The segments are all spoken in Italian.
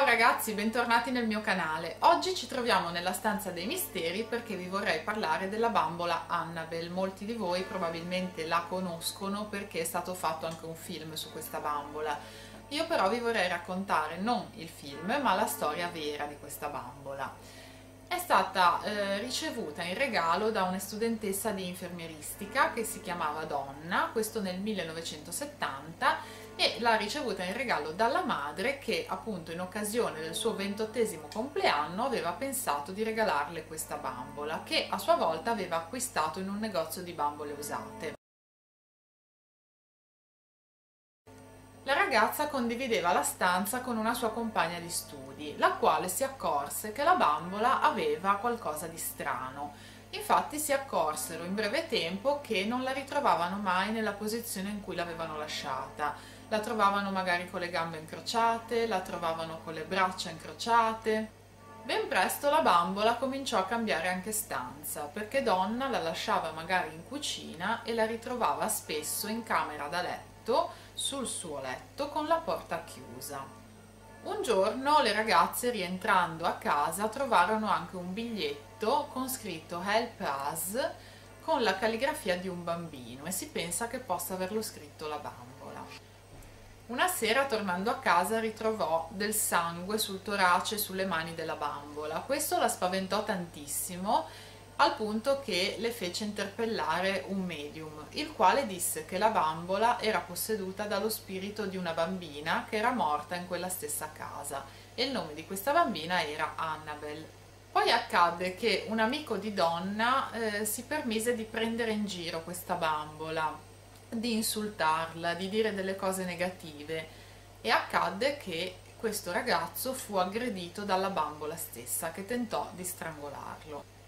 Ciao ragazzi, bentornati nel mio canale. Oggi ci troviamo nella stanza dei misteri perché vi vorrei parlare della bambola Annabelle. Molti di voi probabilmente la conoscono perché è stato fatto anche un film su questa bambola. Io però vi vorrei raccontare non il film, ma la storia vera di questa bambola. Stata eh, ricevuta in regalo da una studentessa di infermieristica che si chiamava Donna, questo nel 1970 e l'ha ricevuta in regalo dalla madre che appunto in occasione del suo ventottesimo compleanno aveva pensato di regalarle questa bambola che a sua volta aveva acquistato in un negozio di bambole usate. La ragazza condivideva la stanza con una sua compagna di studi, la quale si accorse che la bambola aveva qualcosa di strano. Infatti si accorsero in breve tempo che non la ritrovavano mai nella posizione in cui l'avevano lasciata la trovavano magari con le gambe incrociate, la trovavano con le braccia incrociate. Ben presto la bambola cominciò a cambiare anche stanza, perché Donna la lasciava magari in cucina e la ritrovava spesso in camera da letto, sul suo letto, con la porta chiusa. Un giorno le ragazze rientrando a casa trovarono anche un biglietto con scritto Help Us con la calligrafia di un bambino e si pensa che possa averlo scritto la bambola. Una sera tornando a casa ritrovò del sangue sul torace e sulle mani della bambola. Questo la spaventò tantissimo al punto che le fece interpellare un medium, il quale disse che la bambola era posseduta dallo spirito di una bambina che era morta in quella stessa casa e il nome di questa bambina era Annabelle. Poi accadde che un amico di donna eh, si permise di prendere in giro questa bambola di insultarla, di dire delle cose negative e accadde che questo ragazzo fu aggredito dalla bambola stessa che tentò di strangolarlo.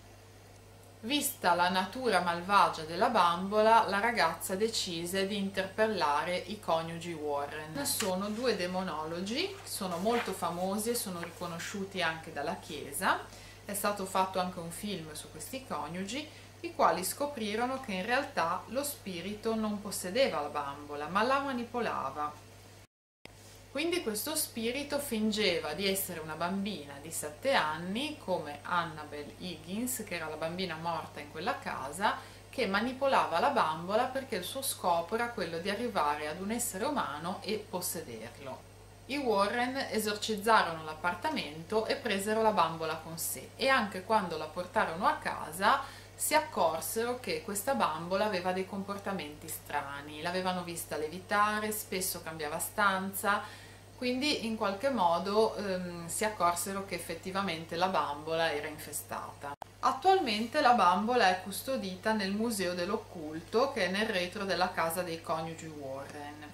Vista la natura malvagia della bambola, la ragazza decise di interpellare i coniugi Warren. Sono due demonologi, sono molto famosi e sono riconosciuti anche dalla Chiesa. È stato fatto anche un film su questi coniugi i quali scoprirono che in realtà lo spirito non possedeva la bambola, ma la manipolava. Quindi questo spirito fingeva di essere una bambina di 7 anni, come Annabel Higgins, che era la bambina morta in quella casa, che manipolava la bambola perché il suo scopo era quello di arrivare ad un essere umano e possederlo. I Warren esorcizzarono l'appartamento e presero la bambola con sé e anche quando la portarono a casa si accorsero che questa bambola aveva dei comportamenti strani, l'avevano vista levitare, spesso cambiava stanza, quindi in qualche modo ehm, si accorsero che effettivamente la bambola era infestata. Attualmente la bambola è custodita nel Museo dell'Occulto che è nel retro della casa dei coniugi Warren.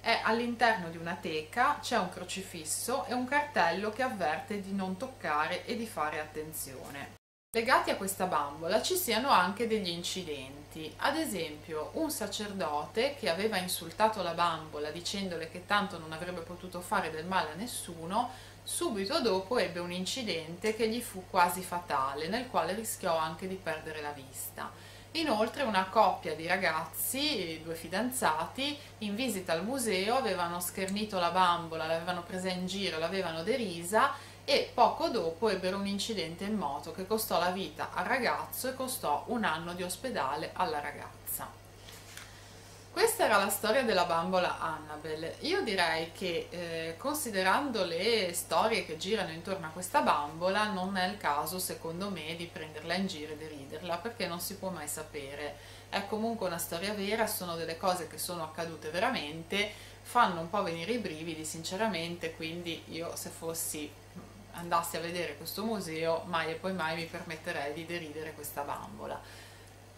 È all'interno di una teca, c'è un crocifisso e un cartello che avverte di non toccare e di fare attenzione. Legati a questa bambola ci siano anche degli incidenti, ad esempio un sacerdote che aveva insultato la bambola dicendole che tanto non avrebbe potuto fare del male a nessuno, subito dopo ebbe un incidente che gli fu quasi fatale, nel quale rischiò anche di perdere la vista. Inoltre una coppia di ragazzi, due fidanzati, in visita al museo avevano schernito la bambola, l'avevano presa in giro, l'avevano derisa e poco dopo ebbero un incidente in moto che costò la vita al ragazzo e costò un anno di ospedale alla ragazza. Questa era la storia della bambola Annabelle. Io direi che eh, considerando le storie che girano intorno a questa bambola non è il caso secondo me di prenderla in giro e deriderla perché non si può mai sapere. È comunque una storia vera, sono delle cose che sono accadute veramente, fanno un po' venire i brividi sinceramente, quindi io se fossi andassi a vedere questo museo mai e poi mai mi permetterei di deridere questa bambola.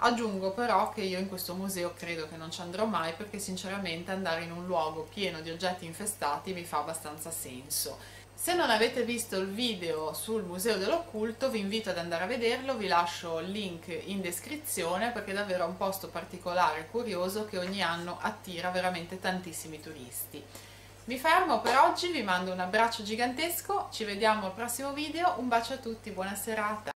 Aggiungo però che io in questo museo credo che non ci andrò mai perché sinceramente andare in un luogo pieno di oggetti infestati mi fa abbastanza senso. Se non avete visto il video sul Museo dell'Occulto vi invito ad andare a vederlo, vi lascio il link in descrizione perché è davvero un posto particolare e curioso che ogni anno attira veramente tantissimi turisti. Mi fermo per oggi, vi mando un abbraccio gigantesco, ci vediamo al prossimo video, un bacio a tutti, buona serata!